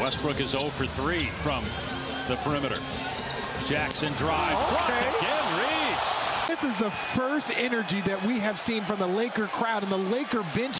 Westbrook is 0 for 3 from the perimeter. Jackson drive. Okay. Again. Reaves. This is the first energy that we have seen from the Laker crowd and the Laker bench.